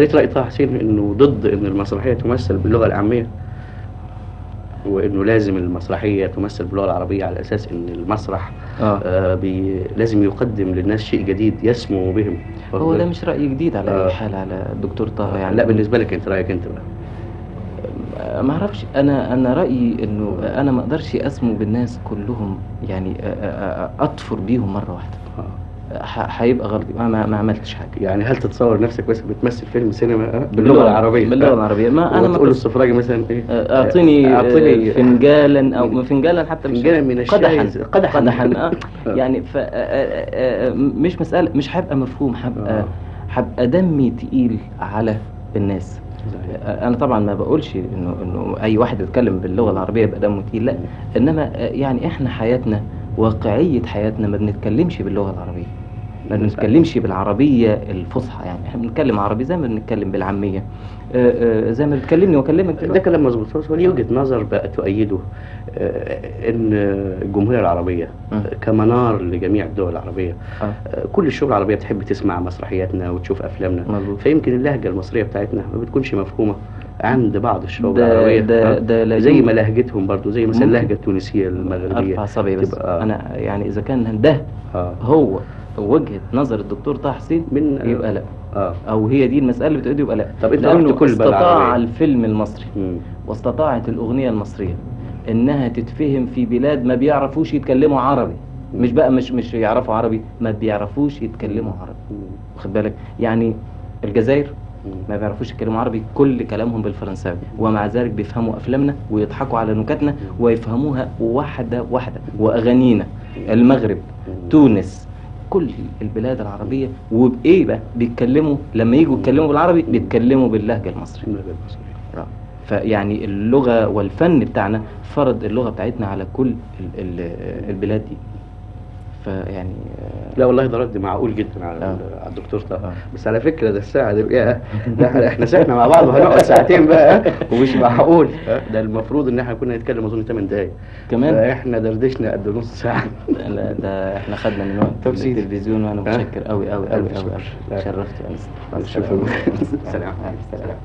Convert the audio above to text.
قريت رأي طه حسين إنه ضد ان المسرحية تمثل باللغة العامية وإنه لازم المسرحية تمثل باللغة العربية على أساس إن المسرح آه. آه بي لازم يقدم للناس شيء جديد يسمو بهم هو ده مش رأي جديد على آه. حال على الدكتور طه يعني لا بالنسبة لك أنت رأيك أنت بقى ما أعرفش أنا أنا رأيي إنه أنا ما أقدرش أسمو بالناس كلهم يعني أ- أ- أطفر بيهم مرة واحدة آه. هيبقى غلط. ما, ما, ما عملتش حاجة. يعني هل تتصور نفسك بس بتمثل فيلم سينما آه، باللغة العربية؟ باللغة العربية. ما أنا كنت- للسفراجي مثلا إيه؟ أعطيني أعطيني فنجالا أو فنجالا حتى مش فنجانا من الشاي. قدحا قدحاً. قدحا. آه. يعني ف آه، آه، آه، مش مسألة مش هبقى مفهوم هبقى آه. هبقى دمي تقيل على الناس. أنا طبعا ما بقولش إنه إنه أي واحد يتكلم باللغة العربية يبقى دمه تقيل لا. إنما آه، يعني إحنا حياتنا واقعية حياتنا ما بنتكلمش باللغة العربية. ما بنتكلمش بالعربية الفصحى يعني إحنا بنتكلم عربي زي ما بنتكلم بالعامية آه، آه، زي ما بتكلمني وأكلمك ده. كلام مظبوط هو ليه وجهة نظر بقى تؤيده آه، إن الجمهورية العربية. كمنار لجميع الدول العربية كل الشعوب العربية بتحب تسمع مسرحياتنا وتشوف أفلامنا. فيمكن اللهجة المصرية بتاعتنا ما بتكونش مفهومة عند بعض الشعوب ده- العربية ده- ده لا زي. ما لهجتهم برضو زي مثلا. اللهجة التونسية المغربية أرفع صبعي بس أنا يعني إذا كان ده هو وجهة نظر الدكتور طه حسين من- يبقى لا. آه. أو هي دي المسألة اللي بتقول يبقى لا. طب أنت لأنه كل استطاع. الفيلم المصري مم. واستطاعت الأغنية المصرية إنها تتفهم في بلاد ما بيعرفوش يتكلموا عربي. مم. مش بقى مش مش يعرفوا عربي ما بيعرفوش يتكلموا عربي. واخد بالك؟ يعني الجزائر. ما بيعرفوش يتكلموا عربي كل كلامهم بالفرنساوي. ومع ذلك بيفهموا أفلامنا ويضحكوا على نكتنا ويفهموها واحدة واحدة. وأغانينا المغرب تونس كل البلاد العربية وبايه بقى بيتكلموا لما يجوا يتكلموا بالعربي بيتكلموا باللهجة المصرية. اللهجة المصرية. فيعني اللغة والفن بتاعنا فرض اللغة بتاعتنا على كل ال- ال- البلاد دي. فيعني آه، لا والله ده رد معقول جدا على آه. الدكتور طه آه. بس على فكرة ده الساعة دي ده إحنا ساعتنا مع بعض وهنقعد ساعتين بقى ومش معقول ده المفروض إن إحنا كنا نتكلم أظن 8 دقايق كمان إحنا دردشنا قد نص ساعة لا ده إحنا خدنا من وقت طب. التلفزيون وأنا؟ متشكر قوي قوي قوي قوي. شرفت يا. سلام. سلام سلام